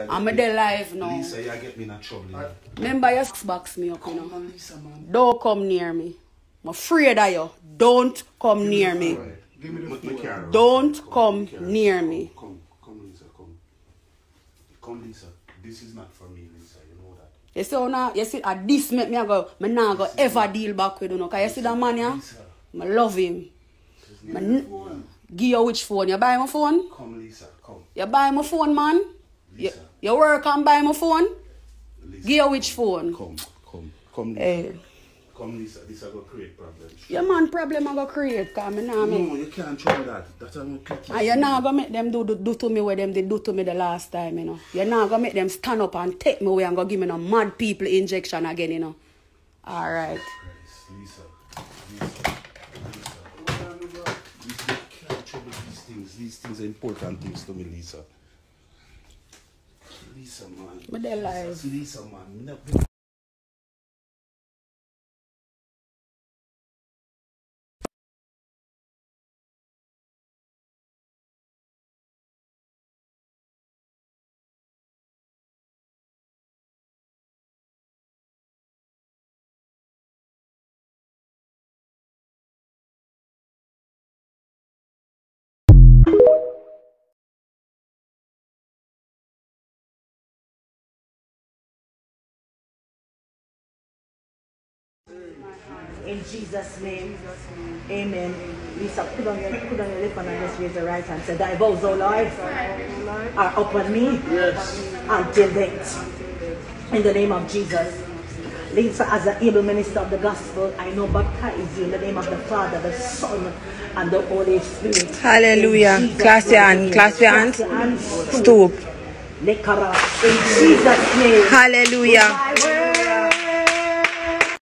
I'm a there live now. Lisa, you get me in trouble. you know. Remember your box me up, you know. on, Lisa, man. Don't come near me. I'm afraid of you. Don't come near me. Alright. Give me the phone. Don't come near me. Come, come, Lisa, come. Come, Lisa. This is not for me, Lisa. You know that. You see how now, you see, at this make me a go, me nah go ever deal back with you, know. Cause you see that man, yeah? Lisa. I love him. Give Me me the n- phone. Give you which phone? You buy my phone? Come, Lisa. Come. You buy my phone, man? You, Lisa. you work and buy my phone? Lisa. Give you which phone? Come, come, come, Lisa. Eh. Come, Lisa. This is going to create problems. Your man problem I go create, cause me nah make. No, you can't try that. That's how I'm clicking. And you not gonna make them do, do, do to me what them did do to me the last time, you know. You're not gonna make them stand up and take me away and go give me no mad people injection again, you know. Alright. Lisa. Lisa. Lisa. Lisa, can't trouble these things. These things are important things to me, Lisa. Lisa, man. Me dey live. Lisa, man. In Jesus' name, amen. Lisa, put on your, put on your lip and just raise the right hand. Say, thy vows, O Lord, are upon me until death. In the name of Jesus. Lisa, as an able minister of the gospel, I know baptize you in the name of the Father, the Son, and the Holy Spirit. Hallelujah. In Jesus' Clap your hand, name. your hands. Clap your hands. Stoop. In Jesus' name. Hallelujah. Goodbye,